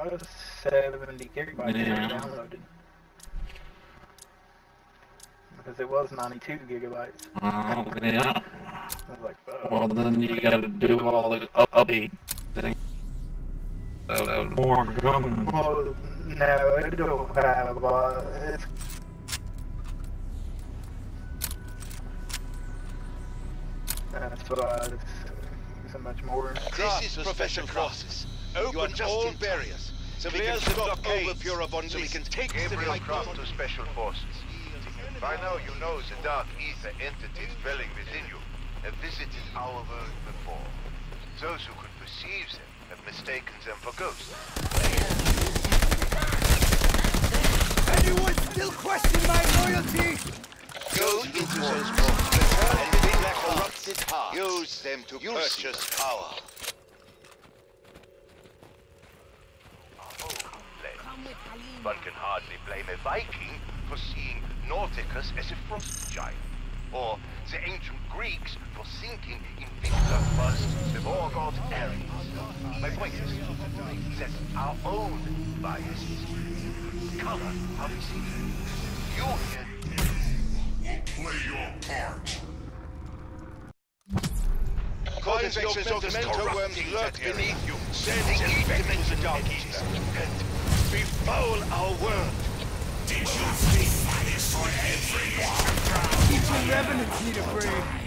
Uh, 70 gigabytes Yeah. downloaded. Because it was 92 gigabytes. Oh, yeah. I was like, oh. Well, then you gotta do all the up- update thing. So that was more gun. Well, no, it don't have, uh, it's... That's why it's so much more. This is Professor Cross. Open all barriers so we can stop overpure so we can take Gabriel civil Cross to Special Forces. By now you know the dark ether entity dwelling within you have visited our world before. Those who could perceive them have mistaken them for ghosts. Anyone still question my loyalty? Go into those vaults and within their corrupted hearts. Use them to purchase power. Oh, One can hardly blame a Viking for seeing Norticus as a frost giant, or the ancient Greeks for thinking in Victor was the war god Ares. My point is that our own biases color how we see them. You here Play your part. Coins of mental worms lurk beneath you, sending eat them into the dark and befoul our world. Did you think that is for everyone? Even revenants need a break.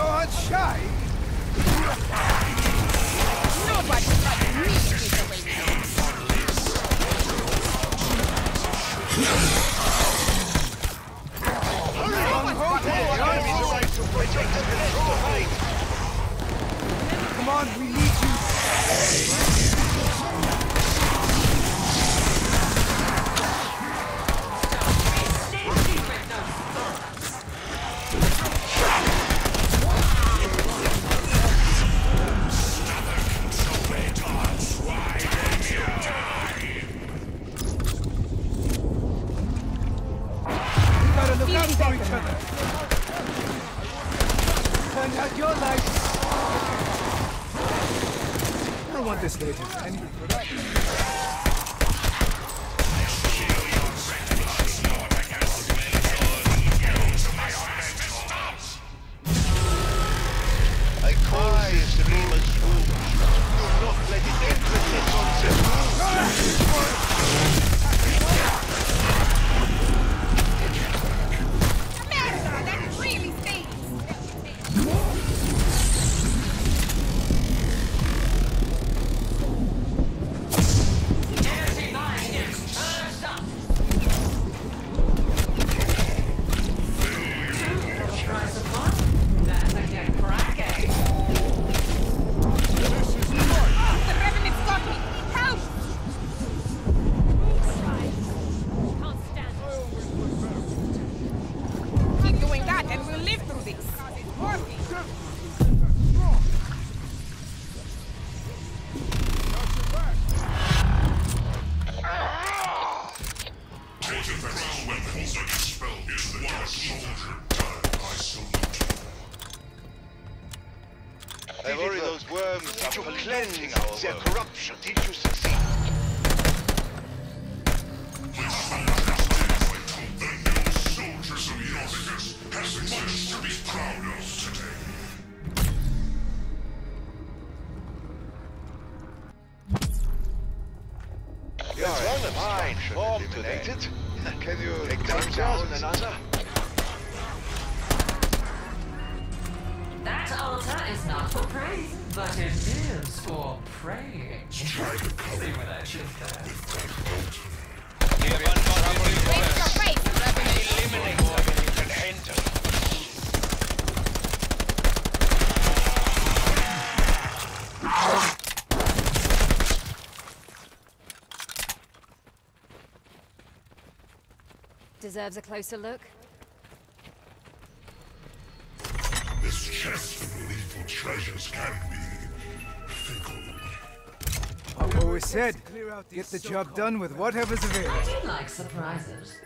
Revenants sure. Nobody touching me away. Come on, we need you. It's it is for praying. See what I did there? Face your face! Eliminate can enter. Deserves a closer look. This chest of lethal treasures can be always said, get the job done with whatever's available. I do like surprises.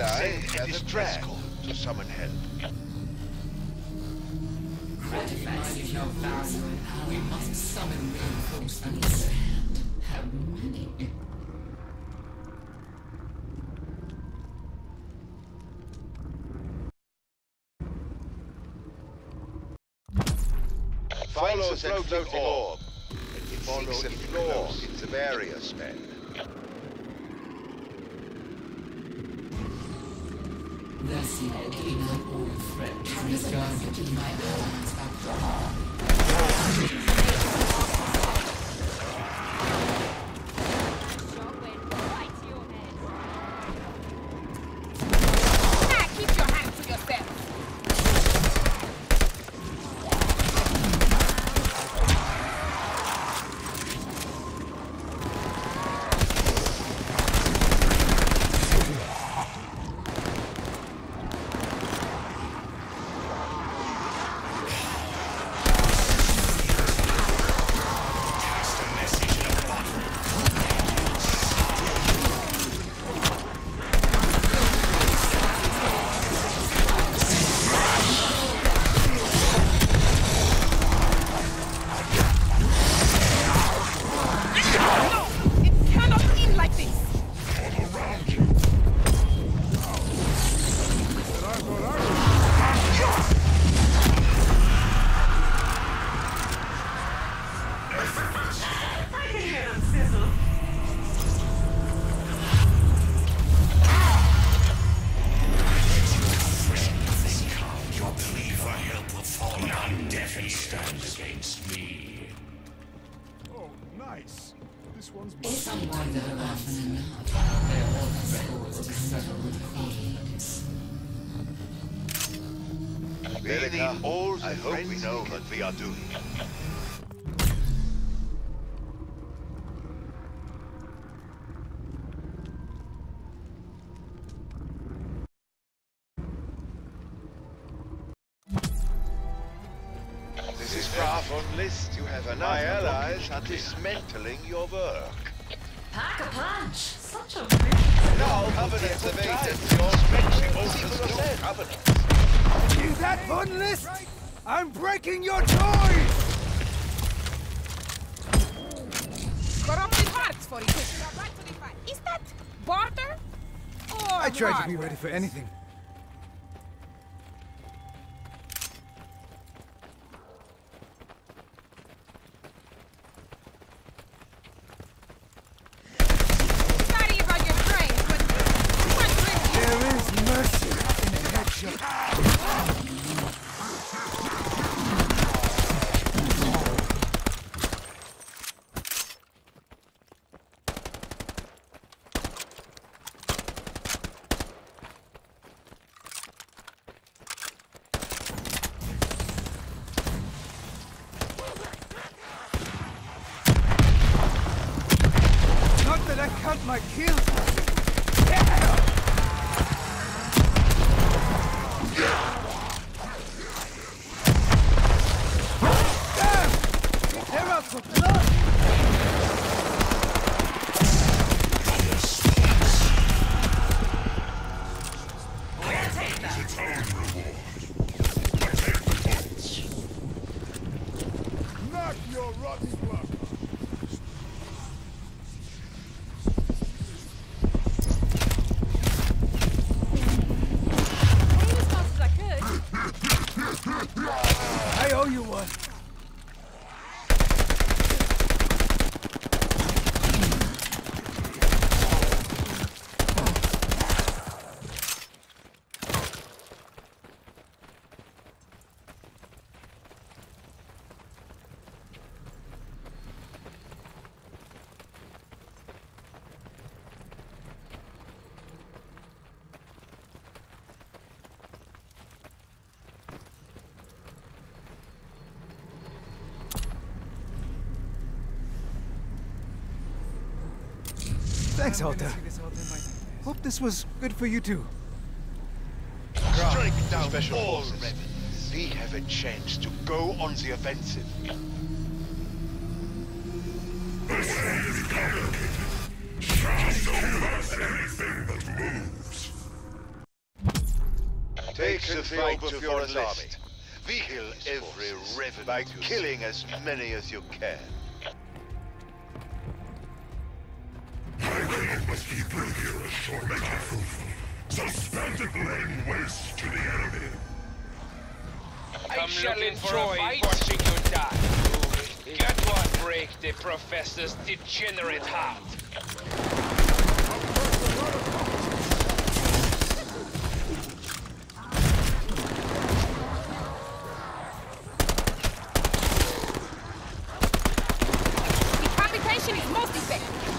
And I send a distress call to summon help. We must summon reinforcements. How many? Follow the floating orb. It a floor into various men. Led in an old threat disguised in my allies back Ah, This is far from list. You have enough. My allies are dismantling your work. Pack a punch. Such a big. Now, covenants of agents, your expensive altars no covenants. See that fun list? I'm breaking your toys! Corrupted hearts for it. Right to the fight. Is that barter? Or I tried to be ready for anything. Thanks, Alta. Hope this was good for you too. Strike down all rebels. We have a chance to go on the offensive. This fight is complicated. Just don't trust anything that moves. Take the fight to your list. We kill every revenant by killing as many as you can. Will must be rigorous or make it fruitful. Suspended laying waste to the enemy. I shall enjoy watching you die. Get what break the professor's degenerate heart. Decapitation is most effective.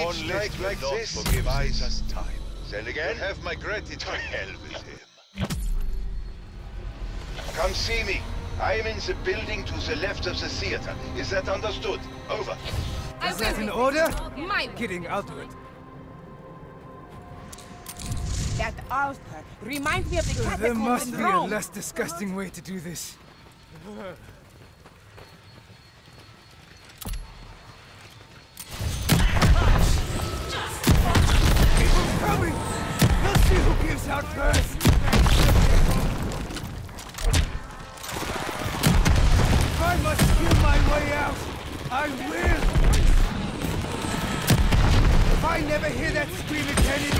Each strike like this buys us time. Then again, you have my gratitude. To hell with him. Come see me. I am in the building to the left of the theater. Is that understood? Over. I Is that will an order? My Getting out I'll it. That altar reminds me of the catacombs There must in be a less disgusting way to do this. Out first! I must kill my way out, I will! If I never hear that scream again,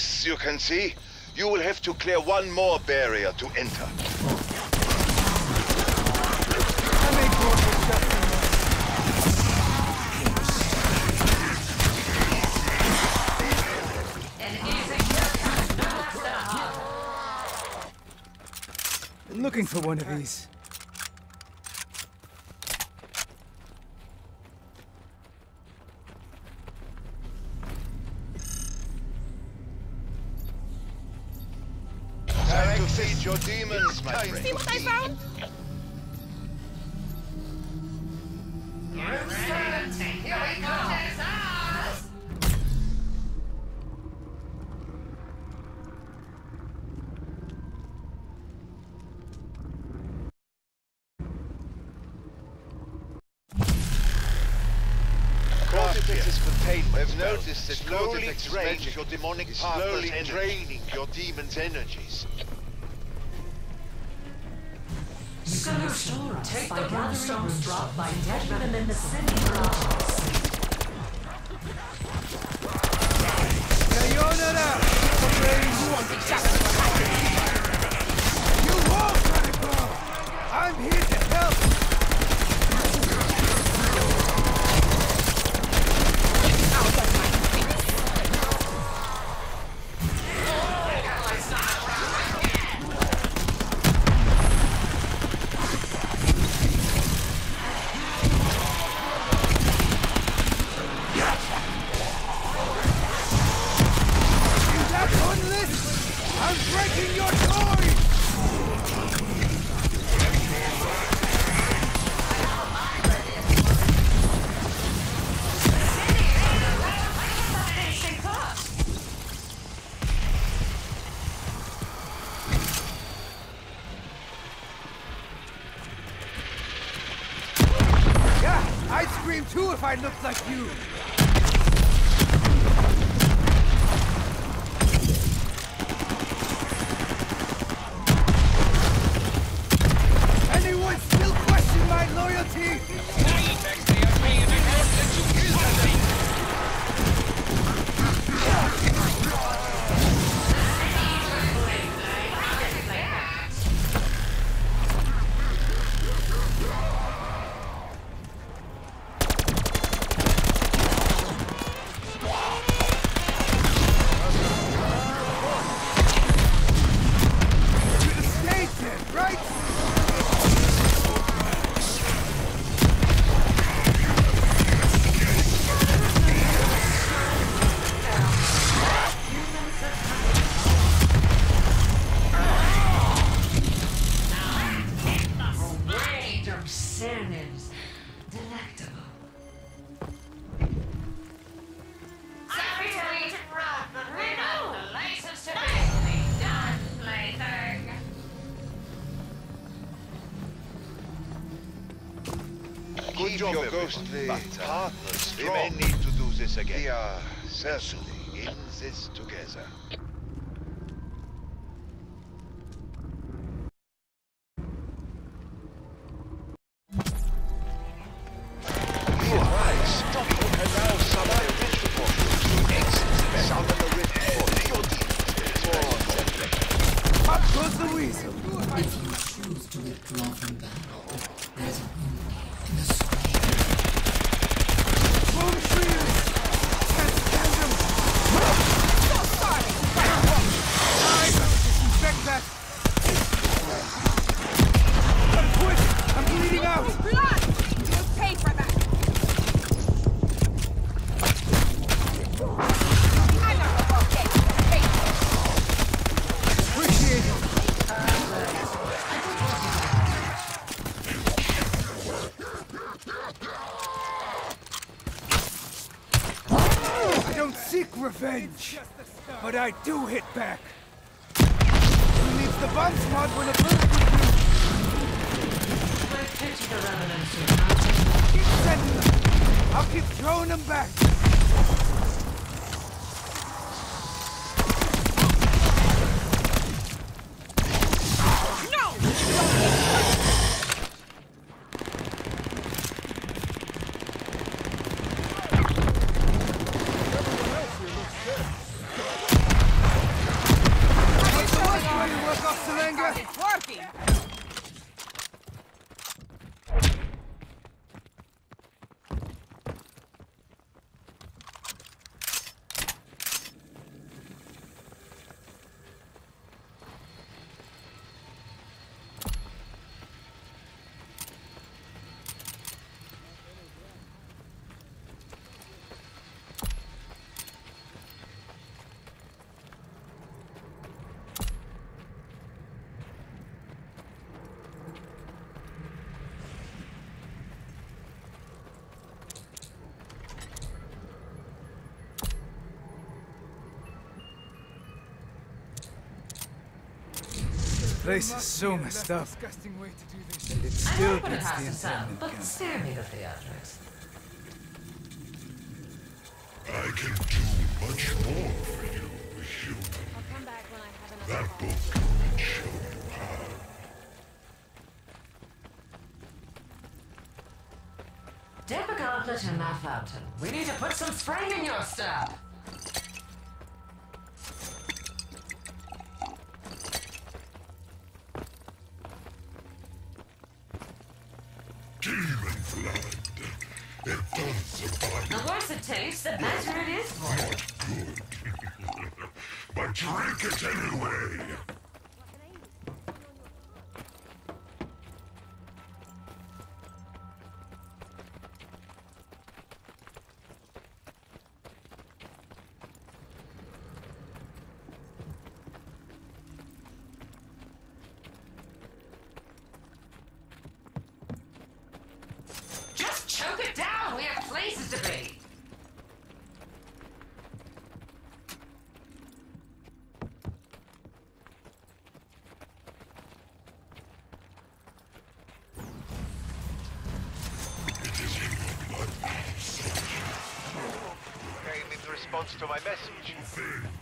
As you can see, you will have to clear one more barrier to enter. Looking for one of these. Demons, my friend. See what I found? Cortex is contained. I've noticed that slowly drains your demonic is slowly draining your demon's energies. Solution. Take by gathering stones dropped by dead women in the city. Cerners. Delectable. Sorry to the to done, Keep, your, ghostly uh, partners. We may need to do this again. We are certainly in this together. I do hit back. place is so messed up. And it still gets the intended But spare me the theatrics. I can do much more for you, human. I'll come back when I have enough. That book can show you how. Dip a gauntlet in that fountain. We need to put some spring in your step. Not good. but drink it anyway! Choke it down! We have places to be! Nothing!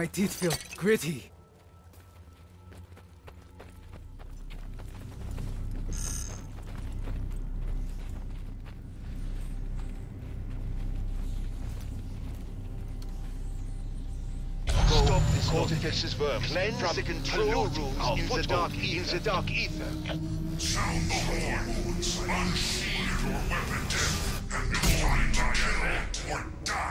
My teeth feel gritty. Corticus's. Cleanse from the control room use the dark ether. The dark ether. Sound the horn. Unsheathe your weapon, death, and glory, Diana, or die.